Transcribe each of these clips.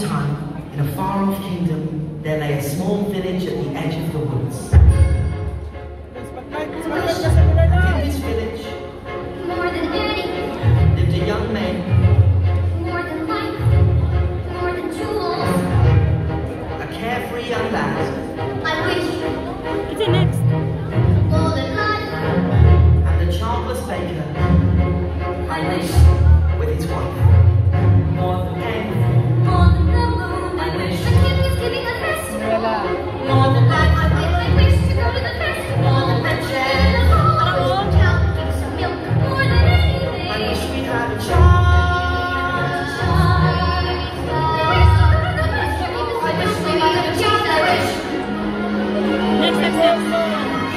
time, in a far-off kingdom, there lay a small village at the edge of the woods.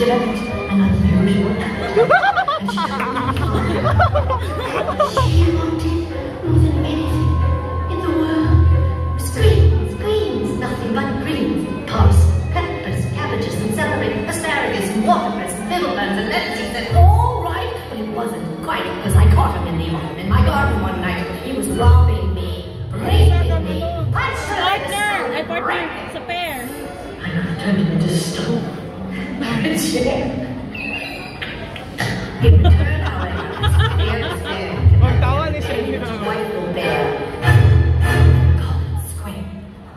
developed an unusual and she She wanted more than anything in the world. Screens, greens, nothing but greens. Cars, peppers, cabbages and celery, asparagus and watercress, fiddleferns and lettuces and all right. But it wasn't quite because I caught him in the autumn in my garden one night. He was robbing me, raping me, punched me. Partner, I partner, it's a bear. I turned him into stone. I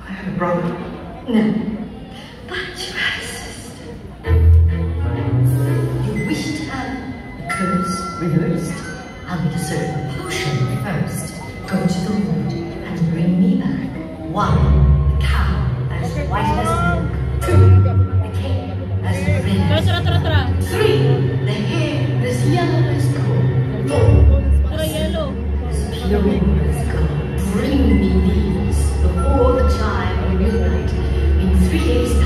had a brother. No. But you had a sister. You wished to have clothes reversed. I'll need to serve potion first. Go to the wood and bring me back one cow as white as Three, the hair is yellow is gone. Four, the yellow is pure as gold. Bring me these before the time we unite in three days.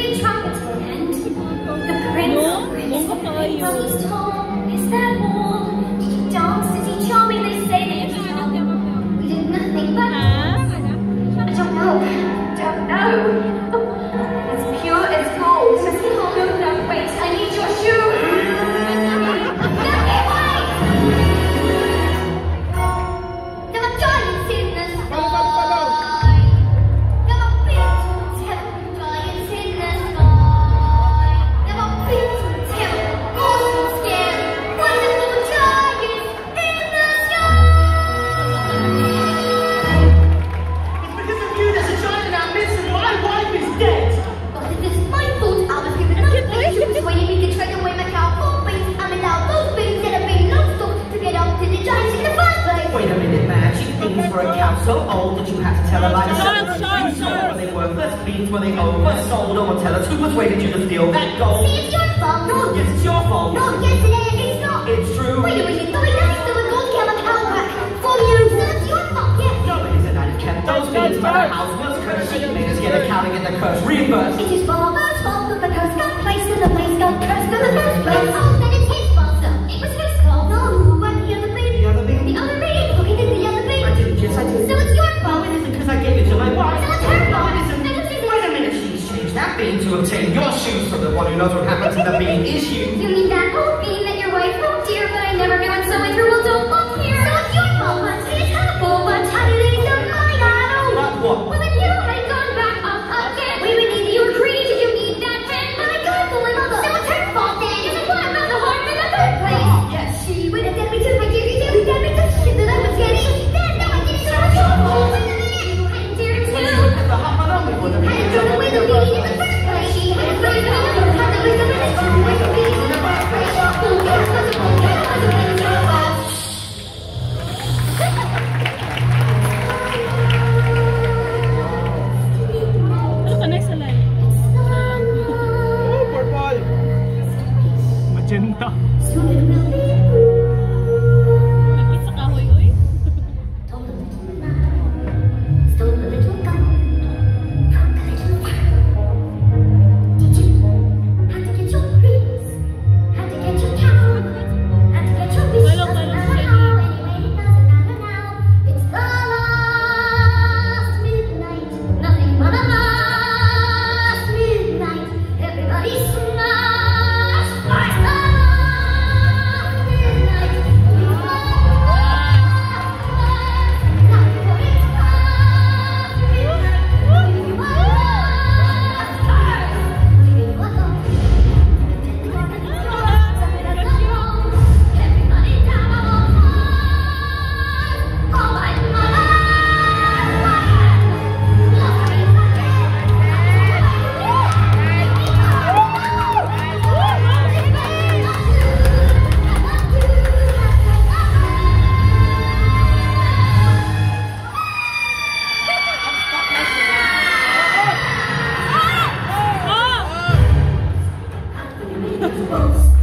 they try means where they owe, but tell us who persuaded you to steal that gold. See, it's your fault. No, yes, it's your fault. No, yes, it is. It's not. It's true. Wait a minute, the way that is the gold back for you, so that's your fault, yes. No, it isn't. I have kept those means by the house was cursed. She made us get accounting and the curse reimbursed. It is for fault that the curse got placed and the place got cursed. love.